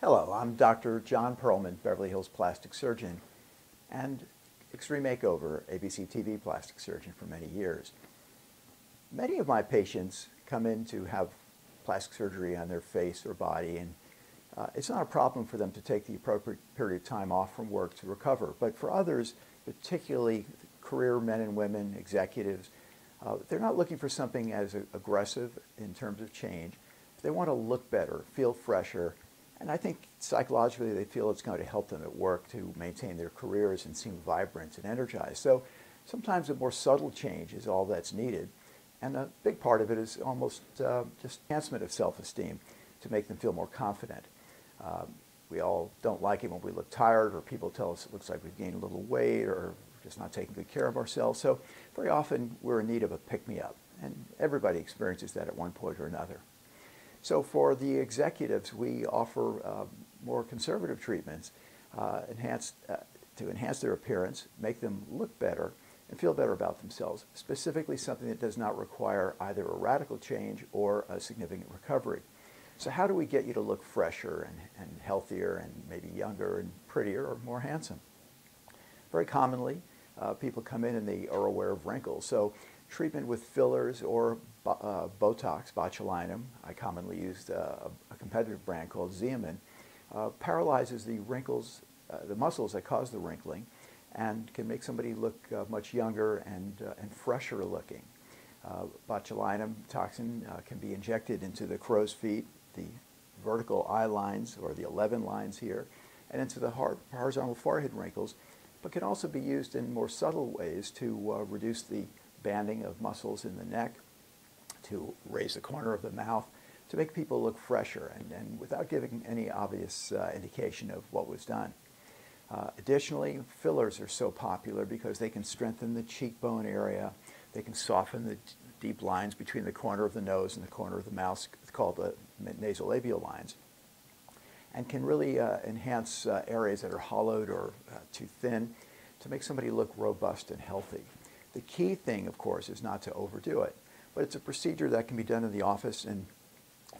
Hello, I'm Dr. Jon Perlman, Beverly Hills plastic surgeon and Extreme Makeover, ABC TV plastic surgeon for many years. Many of my patients come in to have plastic surgery on their face or body and uh, it's not a problem for them to take the appropriate period of time off from work to recover. But for others, particularly career men and women, executives, uh, they're not looking for something as aggressive in terms of change. They want to look better, feel fresher, and I think psychologically they feel it's going to help them at work to maintain their careers and seem vibrant and energized. So sometimes a more subtle change is all that's needed. And a big part of it is almost uh, just enhancement of self-esteem to make them feel more confident. Uh, we all don't like it when we look tired or people tell us it looks like we've gained a little weight or just not taking good care of ourselves. So very often we're in need of a pick-me-up. And everybody experiences that at one point or another. So for the executives, we offer uh, more conservative treatments uh, enhanced, uh, to enhance their appearance, make them look better, and feel better about themselves, specifically something that does not require either a radical change or a significant recovery. So how do we get you to look fresher and, and healthier and maybe younger and prettier or more handsome? Very commonly, uh, people come in and they are aware of wrinkles. So treatment with fillers or uh, Botox, botulinum, I commonly use uh, a competitive brand called Xeomin, uh, paralyzes the wrinkles, uh, the muscles that cause the wrinkling, and can make somebody look uh, much younger and, uh, and fresher looking. botulinum toxin can be injected into the crow's feet, the vertical eye lines, or the 11 lines here, and into the horizontal forehead wrinkles, but can also be used in more subtle ways to reduce the banding of muscles in the neck, to raise the corner of the mouth, to make people look fresher and, and without giving any obvious uh, indication of what was done. Uh, additionally, fillers are so popular because they can strengthen the cheekbone area, they can soften the deep lines between the corner of the nose and the corner of the mouth, called the nasolabial lines, and can really uh, enhance uh, areas that are hollowed or uh, too thin to make somebody look robust and healthy. The key thing, of course, is not to overdo it, but it's a procedure that can be done in the office in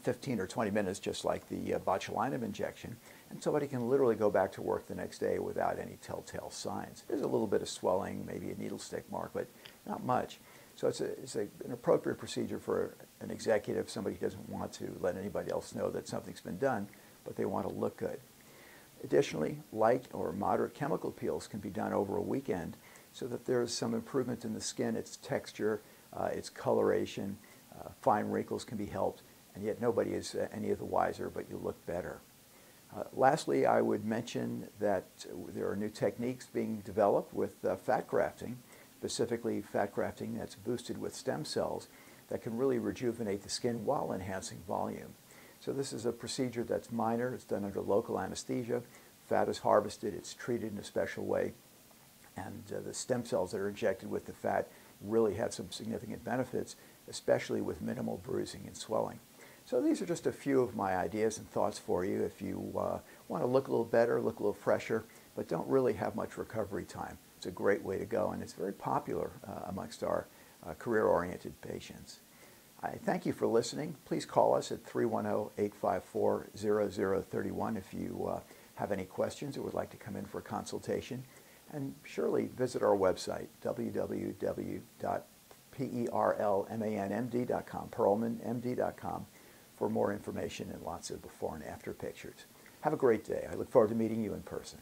15 or 20 minutes, just like the uh, botulinum injection, and somebody can literally go back to work the next day without any telltale signs. There's a little bit of swelling, maybe a needle stick mark, but not much. So it's, a, it's a, an appropriate procedure for an executive, somebody who doesn't want to let anybody else know that something's been done, but they want to look good. Additionally, light or moderate chemical peels can be done over a weekend so that there's some improvement in the skin, its texture, uh, its coloration, uh, fine wrinkles can be helped, and yet nobody is uh, any of the wiser, but you look better. Uh, lastly, I would mention that there are new techniques being developed with uh, fat grafting, specifically fat grafting that's boosted with stem cells that can really rejuvenate the skin while enhancing volume. So this is a procedure that's minor, it's done under local anesthesia, fat is harvested, it's treated in a special way, and uh, the stem cells that are injected with the fat really have some significant benefits, especially with minimal bruising and swelling. So these are just a few of my ideas and thoughts for you if you uh, want to look a little better, look a little fresher, but don't really have much recovery time. It's a great way to go, and it's very popular uh, amongst our uh, career-oriented patients. I thank you for listening. Please call us at 310-854-0031 if you uh, have any questions or would like to come in for a consultation. And surely visit our website, www.perlmanmd.com, perlmanmd.com, for more information and lots of before and after pictures. Have a great day. I look forward to meeting you in person.